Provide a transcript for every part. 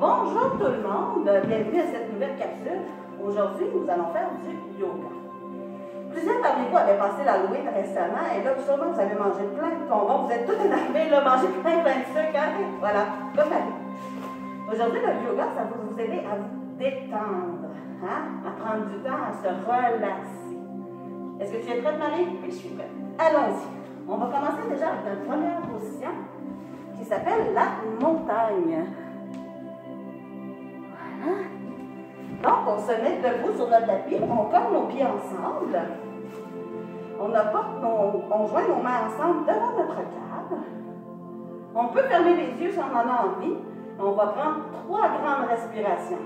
bonjour tout le monde, bienvenue à cette nouvelle capsule. Aujourd'hui, nous allons faire du yoga. Plusieurs parmi vous avaient passé l'Halloween récemment et là, sûrement, vous avez mangé plein de bonbons, vous êtes tous énervés, là, mangé plein, plein de sucre, hein? Voilà, comme. Aujourd'hui, le yoga, ça va vous aider à vous détendre, hein? à prendre du temps, à se relaxer. Est-ce que tu es prête, Marie? Oui, je suis prête. Allons-y. On va commencer déjà avec notre première position qui s'appelle la montagne. Donc, on se met debout sur notre tapis, on colle nos pieds ensemble. On, apporte joint nos mains ensemble devant notre cadre. On peut fermer les yeux si on en a envie. On va prendre trois grandes respirations.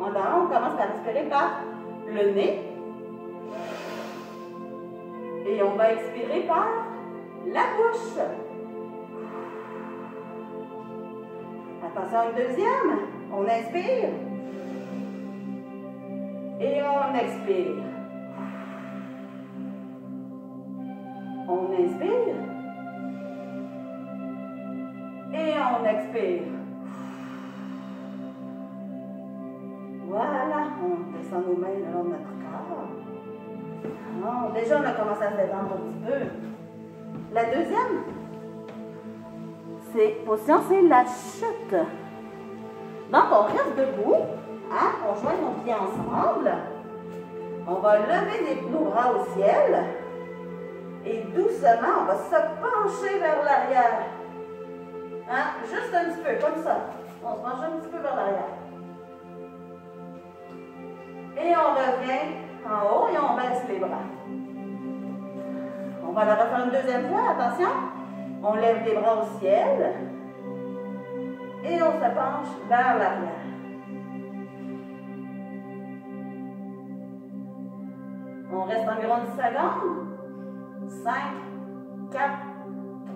On, on commence à respirer par le nez. Et on va expirer par la bouche. Attention une deuxième. On inspire. On expire. On inspire. Et on expire. Voilà, on descend nos mains le long de notre corps. Déjà, on a commencé à se détendre un petit peu. La deuxième, c'est position, c'est la chute. Donc, on reste debout. Hein? On joint nos pieds ensemble. On va lever nos bras au ciel. Et doucement, on va se pencher vers l'arrière. Hein? Juste un petit peu, comme ça. On se penche un petit peu vers l'arrière. Et on revient en haut et on baisse les bras. On va la refaire une deuxième fois, attention. On lève les bras au ciel. Et on se penche vers l'arrière. 10 secondes. 5, 4,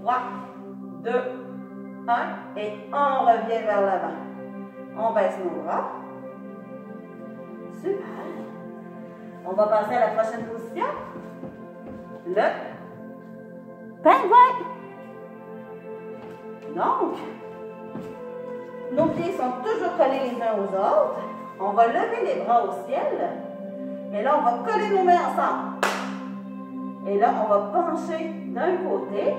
3, 2, 1. Et on revient vers l'avant. On baisse nos bras. Super. On va passer à la prochaine position. Le pingouin. Donc, nos pieds sont toujours collés les uns aux autres. On va lever les bras au ciel. Mais là, on va coller nos mains ensemble. Et là, on va pencher d'un côté.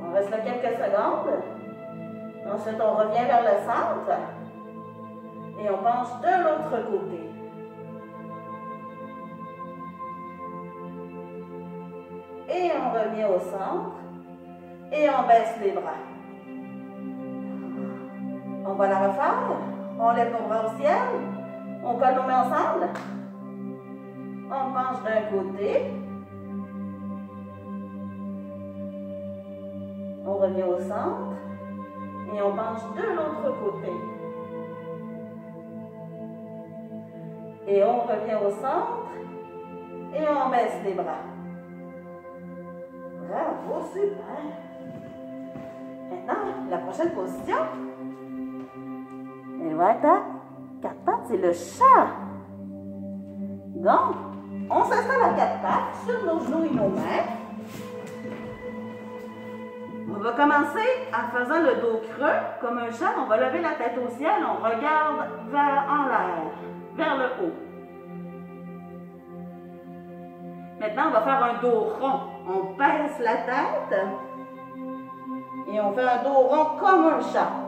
On reste là quelques secondes. Ensuite, on revient vers le centre. Et on penche de l'autre côté. Et on revient au centre. Et on baisse les bras. On va la refaire. On lève nos bras au ciel. On colle nos mains ensemble. On penche d'un côté. On revient au centre. Et on penche de l'autre côté. Et on revient au centre. Et on baisse les bras. Bravo, super. Maintenant, la prochaine position. Elle va être à quatre pattes, c'est le chat. Donc, on s'installe à quatre pattes sur nos genoux et nos mains. On va commencer en faisant le dos creux comme un chat. On va lever la tête au ciel. On regarde vers en l'air, vers le haut. Maintenant, on va faire un dos rond. On pince la tête et on fait un dos rond comme un chat.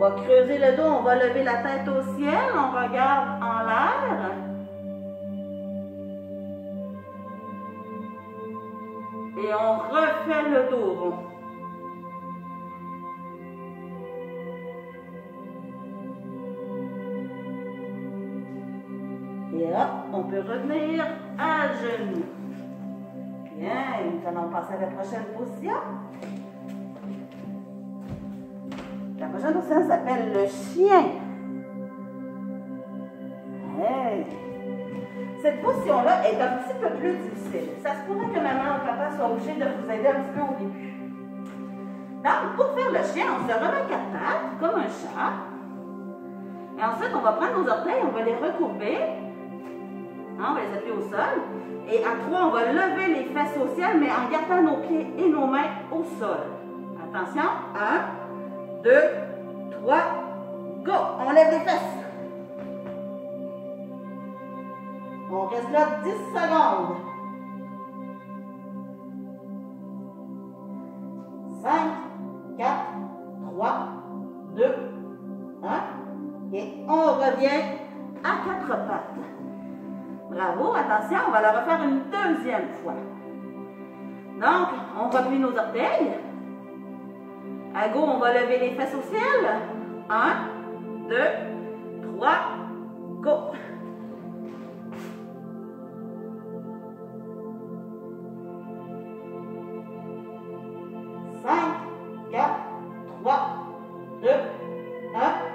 Va creuser le dos, on va lever la tête au ciel, on regarde en l'air. Et on refait le dos rond. Et hop, on peut revenir à genoux. Bien, nous allons passer à la prochaine position. Prochaine position s'appelle le chien. Cette position-là est un petit peu plus difficile. Ça se pourrait que maman ou papa soient obligés de vous aider un petit peu au début. Donc, pour faire le chien, on se remet quatre pattes, comme un chat. Et ensuite, on va prendre nos orteils, on va les recourber Hein, on va les appuyer au sol. Et à trois, on va lever les fesses au ciel, mais en gardant nos pieds et nos mains au sol. Attention. Un, deux, trois, go. On lève les fesses. On reste là 10 secondes. 5, 4, 3, 2, 1. Et on revient à quatre pattes. Bravo, attention, on va la refaire une deuxième fois. Donc, on replie nos orteils. À go, on va lever les fesses au ciel. 1, 2, 3, go. 5, 4, 3, 2, 1.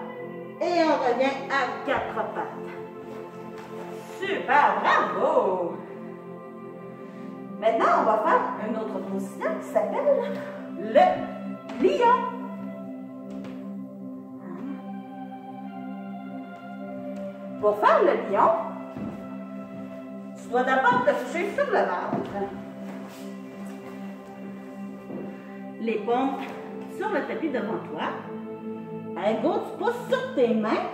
Et on revient à quatre pattes. Super, bravo! Maintenant, on va faire une autre position qui s'appelle le Pour faire le lion, tu dois d'abord te toucher sur le ventre. Les pompes sur le tapis devant toi. Un go, tu pousses sur tes mains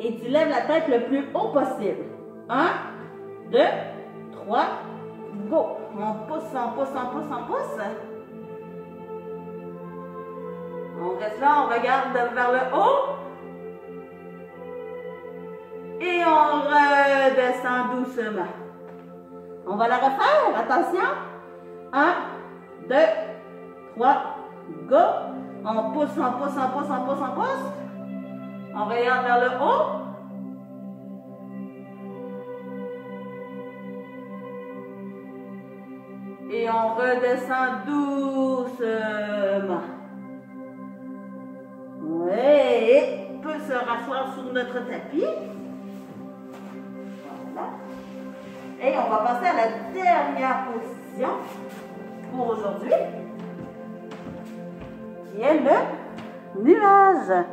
et tu lèves la tête le plus haut possible. Un, deux, trois, go. On pousse, on pousse, on pousse, on pousse. On reste là, on regarde vers le haut. Et on redescend doucement. On va la refaire, attention. Un, deux, trois, go. On pousse, on pousse, on pousse, on pousse, on pousse. On regarde vers le haut. Et on redescend doucement. Oui, on peut se rasseoir sur notre tapis. Et on va passer à la dernière position pour aujourd'hui, qui est le nuage.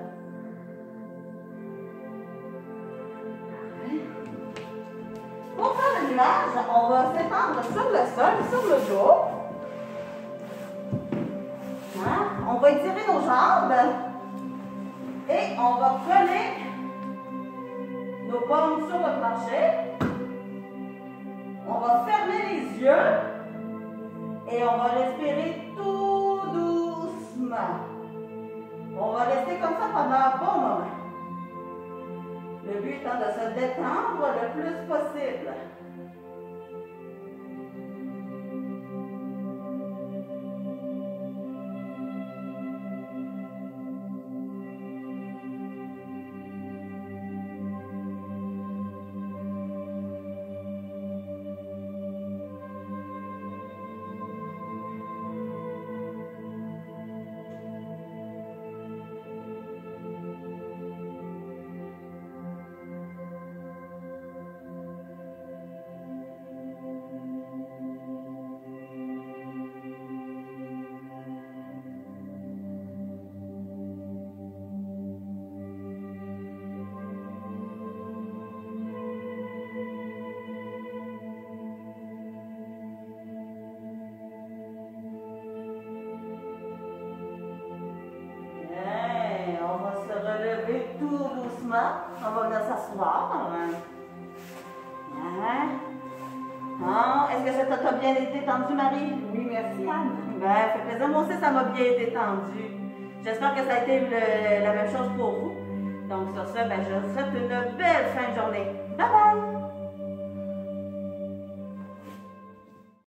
Pour faire le nuage, on va s'étendre sur le sol, sur le dos. Hein? On va étirer nos jambes et on va coller nos paumes sur le plancher. On va fermer les yeux et on va respirer tout doucement. On va rester comme ça pendant un bon moment. Le but étant de se détendre le plus possible. Est-ce que ça t'a bien détendu, Marie? Oui, merci. Ben, ça fait plaisir. Moi aussi, ça m'a bien détendu. J'espère que ça a été la même chose pour vous. Donc, sur ce, ben, je vous souhaite une belle fin de journée. Bye bye!